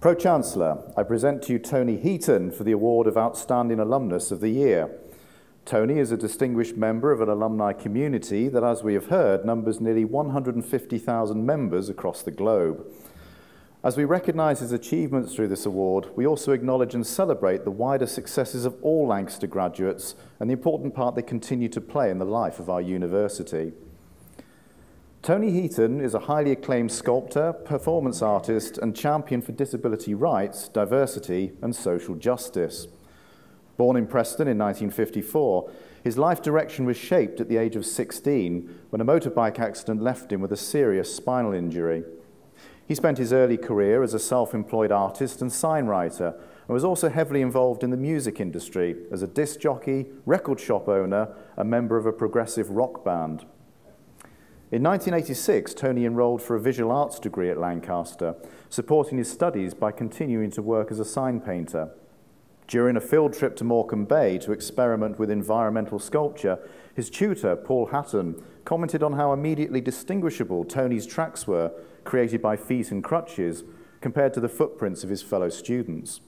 Pro Chancellor, I present to you Tony Heaton for the award of Outstanding Alumnus of the Year. Tony is a distinguished member of an alumni community that, as we have heard, numbers nearly 150,000 members across the globe. As we recognise his achievements through this award, we also acknowledge and celebrate the wider successes of all Lancaster graduates and the important part they continue to play in the life of our university. Tony Heaton is a highly acclaimed sculptor, performance artist, and champion for disability rights, diversity, and social justice. Born in Preston in 1954, his life direction was shaped at the age of 16 when a motorbike accident left him with a serious spinal injury. He spent his early career as a self-employed artist and sign writer and was also heavily involved in the music industry as a disc jockey, record shop owner, and member of a progressive rock band. In 1986, Tony enrolled for a visual arts degree at Lancaster, supporting his studies by continuing to work as a sign painter. During a field trip to Morecambe Bay to experiment with environmental sculpture, his tutor, Paul Hatton, commented on how immediately distinguishable Tony's tracks were created by feet and crutches compared to the footprints of his fellow students.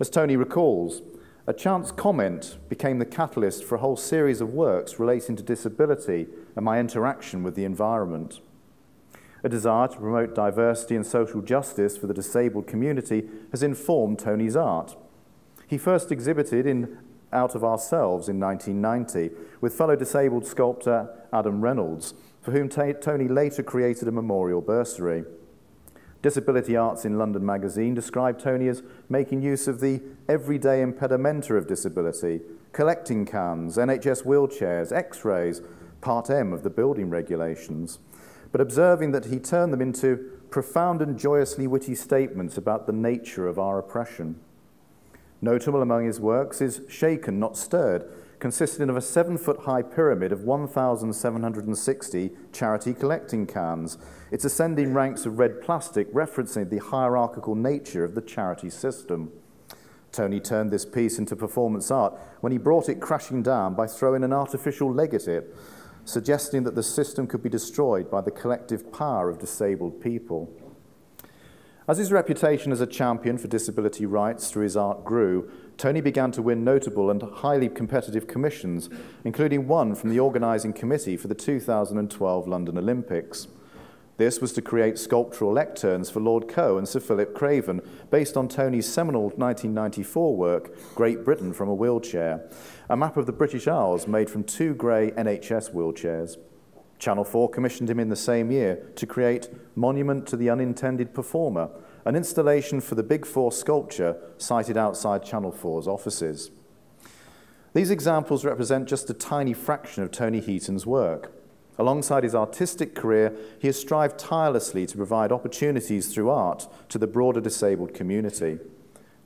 As Tony recalls, a chance comment became the catalyst for a whole series of works relating to disability and my interaction with the environment. A desire to promote diversity and social justice for the disabled community has informed Tony's art. He first exhibited in Out of Ourselves in 1990 with fellow disabled sculptor Adam Reynolds, for whom Tony later created a memorial bursary. Disability Arts in London magazine described Tony as making use of the everyday impedimenta of disability, collecting cans, NHS wheelchairs, x-rays, Part M of the building regulations, but observing that he turned them into profound and joyously witty statements about the nature of our oppression. Notable among his works is Shaken, Not Stirred, consisting of a seven foot high pyramid of 1,760 charity collecting cans, its ascending ranks of red plastic referencing the hierarchical nature of the charity system. Tony turned this piece into performance art when he brought it crashing down by throwing an artificial leg at it, suggesting that the system could be destroyed by the collective power of disabled people. As his reputation as a champion for disability rights through his art grew, Tony began to win notable and highly competitive commissions, including one from the organising committee for the 2012 London Olympics. This was to create sculptural lecterns for Lord Coe and Sir Philip Craven, based on Tony's seminal 1994 work, Great Britain from a Wheelchair, a map of the British Isles made from two grey NHS wheelchairs. Channel 4 commissioned him in the same year to create Monument to the Unintended Performer, an installation for the Big Four sculpture sited outside Channel 4's offices. These examples represent just a tiny fraction of Tony Heaton's work. Alongside his artistic career, he has strived tirelessly to provide opportunities through art to the broader disabled community.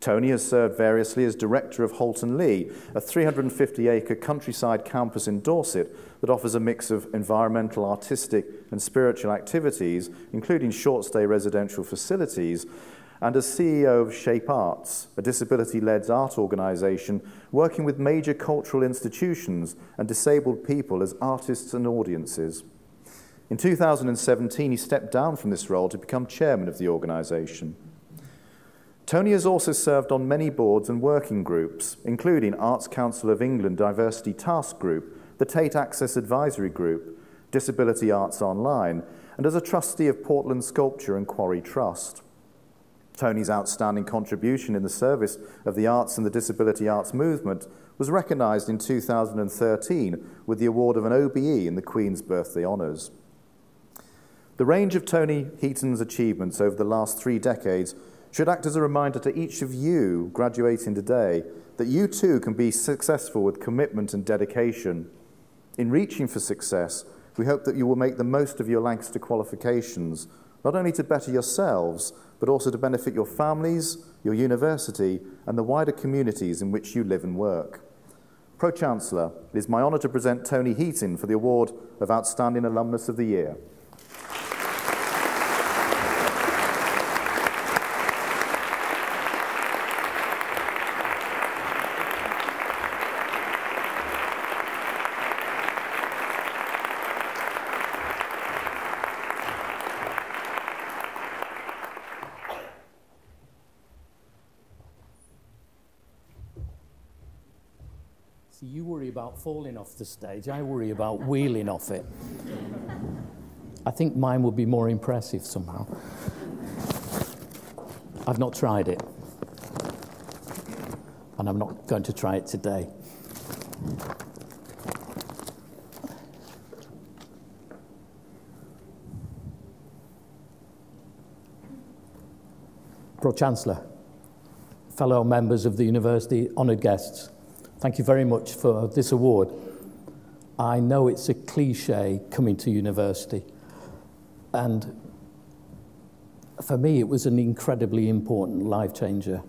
Tony has served variously as director of Holton Lee, a 350-acre countryside campus in Dorset that offers a mix of environmental, artistic and spiritual activities, including short-stay residential facilities, and as CEO of Shape Arts, a disability led art organisation working with major cultural institutions and disabled people as artists and audiences. In 2017, he stepped down from this role to become chairman of the organisation. Tony has also served on many boards and working groups, including Arts Council of England Diversity Task Group, the Tate Access Advisory Group, Disability Arts Online, and as a trustee of Portland Sculpture and Quarry Trust. Tony's outstanding contribution in the service of the arts and the disability arts movement was recognised in 2013 with the award of an OBE in the Queen's Birthday Honours. The range of Tony Heaton's achievements over the last three decades should act as a reminder to each of you graduating today that you too can be successful with commitment and dedication. In reaching for success, we hope that you will make the most of your Lancaster qualifications, not only to better yourselves, but also to benefit your families, your university, and the wider communities in which you live and work. Pro Chancellor, it is my honour to present Tony Heaton for the award of Outstanding Alumnus of the Year. See, you worry about falling off the stage, I worry about wheeling off it. I think mine would be more impressive somehow. I've not tried it, and I'm not going to try it today. Pro Chancellor, fellow members of the university, honoured guests, Thank you very much for this award. I know it's a cliche coming to university, and for me, it was an incredibly important life changer.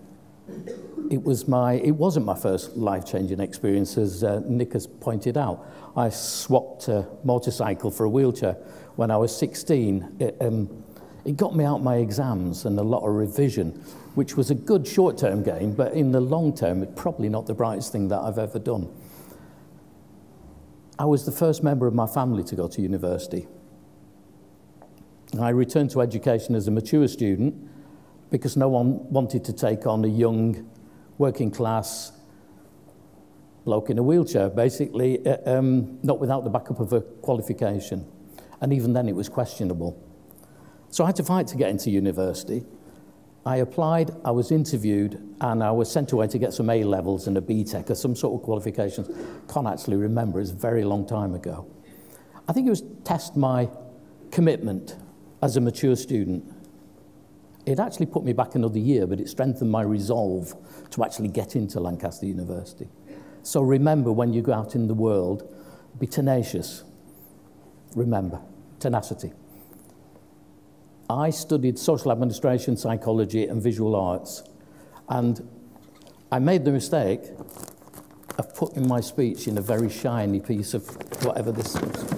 It, was my, it wasn't my first life-changing experience, as uh, Nick has pointed out. I swapped a motorcycle for a wheelchair when I was 16. It, um, it got me out my exams and a lot of revision, which was a good short term gain, but in the long term, it's probably not the brightest thing that I've ever done. I was the first member of my family to go to university. I returned to education as a mature student because no one wanted to take on a young, working class bloke in a wheelchair, basically, uh, um, not without the backup of a qualification. And even then, it was questionable. So I had to fight to get into university. I applied, I was interviewed, and I was sent away to get some A levels and a BTEC or some sort of qualifications. Can't actually remember, it's a very long time ago. I think it was test my commitment as a mature student. It actually put me back another year, but it strengthened my resolve to actually get into Lancaster University. So remember when you go out in the world, be tenacious. Remember, tenacity. I studied social administration, psychology, and visual arts. And I made the mistake of putting my speech in a very shiny piece of whatever this is.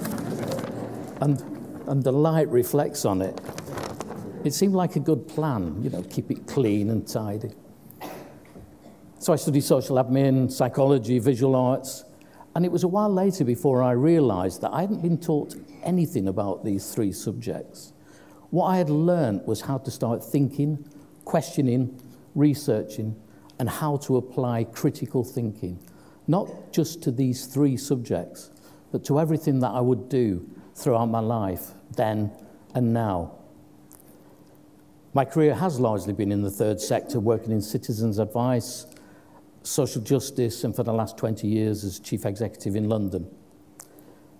And, and the light reflects on it. It seemed like a good plan, you know, keep it clean and tidy. So I studied social admin, psychology, visual arts, and it was a while later before I realized that I hadn't been taught anything about these three subjects. What I had learned was how to start thinking, questioning, researching, and how to apply critical thinking, not just to these three subjects, but to everything that I would do throughout my life, then and now. My career has largely been in the third sector, working in citizens' advice, social justice, and for the last 20 years as chief executive in London.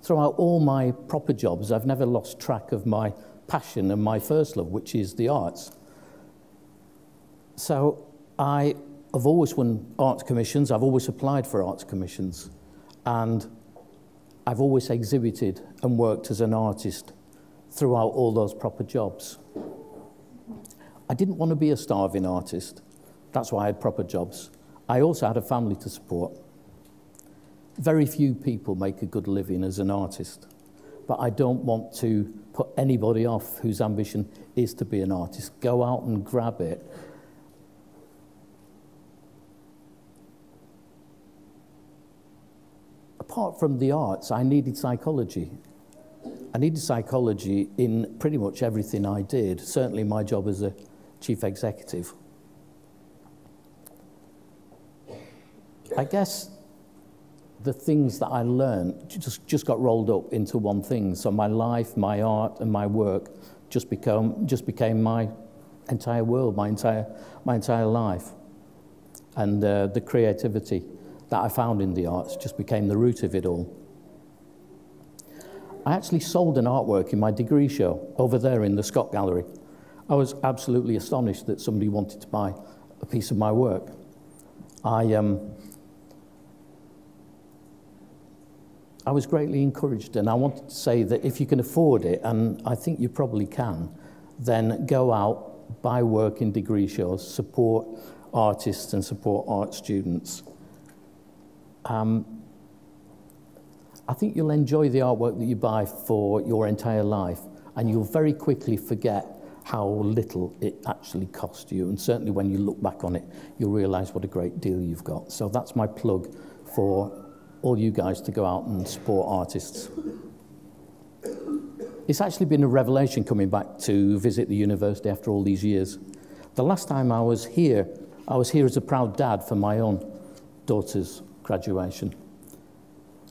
Throughout all my proper jobs, I've never lost track of my passion and my first love, which is the arts. So I have always won arts commissions, I've always applied for arts commissions, and I've always exhibited and worked as an artist throughout all those proper jobs. I didn't want to be a starving artist. That's why I had proper jobs. I also had a family to support. Very few people make a good living as an artist, but I don't want to put anybody off whose ambition is to be an artist. Go out and grab it. Apart from the arts, I needed psychology. I needed psychology in pretty much everything I did, certainly my job as a chief executive. I guess the things that I learned just, just got rolled up into one thing. So my life, my art, and my work just become just became my entire world, my entire my entire life, and uh, the creativity that I found in the arts just became the root of it all. I actually sold an artwork in my degree show over there in the Scott Gallery. I was absolutely astonished that somebody wanted to buy a piece of my work. I um, I was greatly encouraged, and I wanted to say that if you can afford it, and I think you probably can, then go out, buy work in degree shows, support artists and support art students. Um, I think you'll enjoy the artwork that you buy for your entire life, and you'll very quickly forget how little it actually cost you. And certainly when you look back on it, you'll realize what a great deal you've got. So that's my plug for all you guys to go out and support artists. It's actually been a revelation coming back to visit the university after all these years. The last time I was here, I was here as a proud dad for my own daughter's graduation.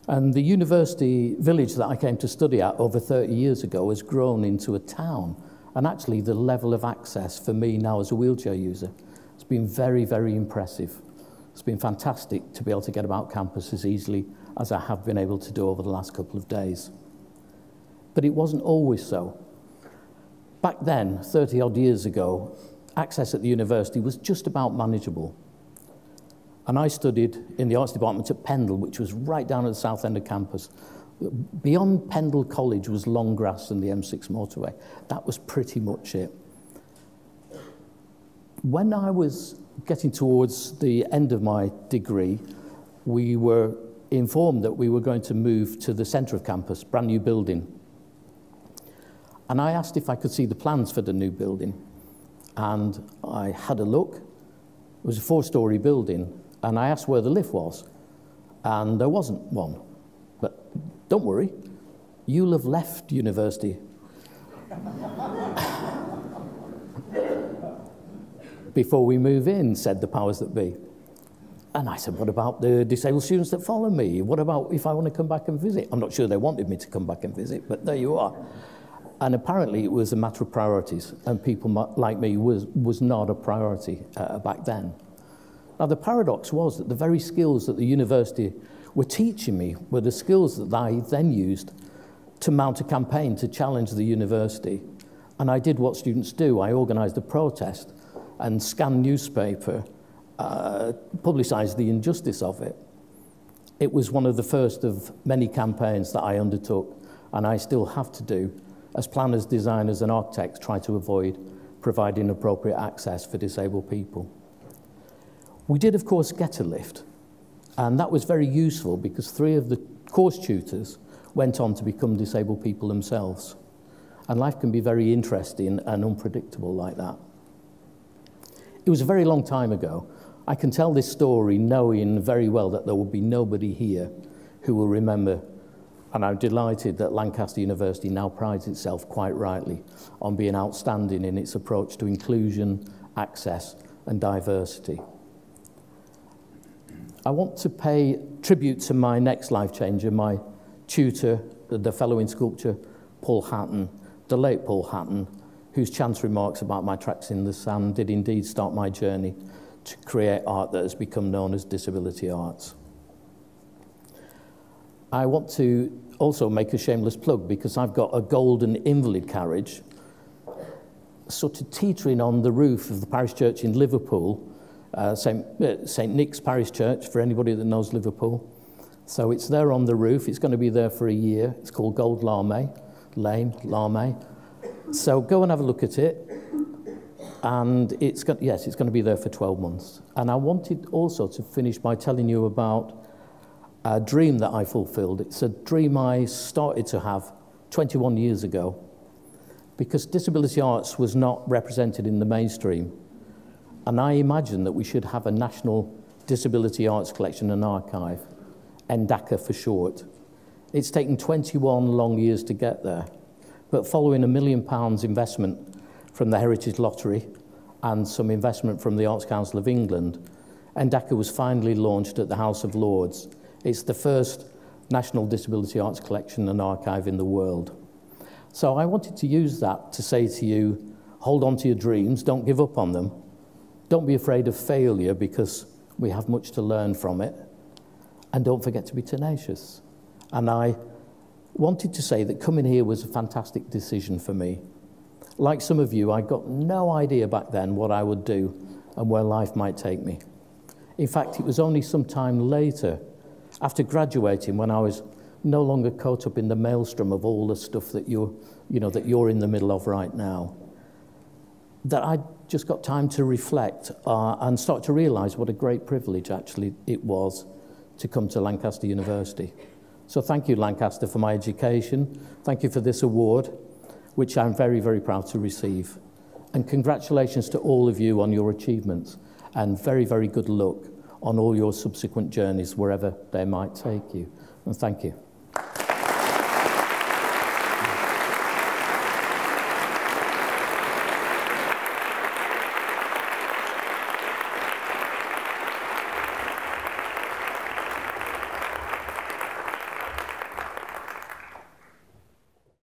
And the university village that I came to study at over 30 years ago has grown into a town. And actually, the level of access for me now as a wheelchair user has been very, very impressive. It's been fantastic to be able to get about campus as easily as I have been able to do over the last couple of days. But it wasn't always so. Back then, 30 odd years ago, access at the university was just about manageable. And I studied in the arts department at Pendle, which was right down at the south end of campus. Beyond Pendle College was long grass and the M6 motorway. That was pretty much it. When I was getting towards the end of my degree, we were informed that we were going to move to the centre of campus, brand new building. And I asked if I could see the plans for the new building. And I had a look. It was a four story building, and I asked where the lift was, and there wasn't one. But don't worry, you'll have left university. Before we move in, said the powers that be. And I said, What about the disabled students that follow me? What about if I want to come back and visit? I'm not sure they wanted me to come back and visit, but there you are. And apparently, it was a matter of priorities, and people like me was, was not a priority uh, back then. Now, the paradox was that the very skills that the university were teaching me were the skills that I then used to mount a campaign to challenge the university. And I did what students do I organised a protest and Scan newspaper, uh, publicised the injustice of it. It was one of the first of many campaigns that I undertook, and I still have to do as planners, designers, and architects try to avoid providing appropriate access for disabled people. We did, of course, get a lift, and that was very useful because three of the course tutors went on to become disabled people themselves. And life can be very interesting and unpredictable like that. It was a very long time ago. I can tell this story knowing very well that there will be nobody here who will remember. And I'm delighted that Lancaster University now prides itself quite rightly on being outstanding in its approach to inclusion, access, and diversity. I want to pay tribute to my next life changer, my tutor, the fellow in sculpture, Paul Hatton, the late Paul Hatton, whose chance remarks about my tracks in the sand did indeed start my journey to create art that has become known as disability arts. I want to also make a shameless plug because I've got a golden invalid carriage sort of teetering on the roof of the parish church in Liverpool uh, St. Uh, St. Nick's Parish Church, for anybody that knows Liverpool. So it's there on the roof. It's going to be there for a year. It's called Gold Lame, Lame, Lame. So go and have a look at it. And it's got, yes, it's going to be there for 12 months. And I wanted also to finish by telling you about a dream that I fulfilled. It's a dream I started to have 21 years ago because disability arts was not represented in the mainstream. And I imagine that we should have a national disability arts collection and archive, NDACA for short. It's taken 21 long years to get there. But following a million pounds investment from the Heritage Lottery and some investment from the Arts Council of England, NDACA was finally launched at the House of Lords. It's the first National Disability Arts Collection and Archive in the world. So I wanted to use that to say to you, hold on to your dreams, don't give up on them, don't be afraid of failure because we have much to learn from it. And don't forget to be tenacious. And I wanted to say that coming here was a fantastic decision for me. Like some of you, I got no idea back then what I would do and where life might take me. In fact, it was only some time later, after graduating, when I was no longer caught up in the maelstrom of all the stuff that you're, you know, that you're in the middle of right now, that I just got time to reflect uh, and start to realize what a great privilege actually it was to come to Lancaster University. So thank you, Lancaster, for my education. Thank you for this award, which I'm very, very proud to receive. And congratulations to all of you on your achievements and very, very good luck on all your subsequent journeys, wherever they might take you. And thank you.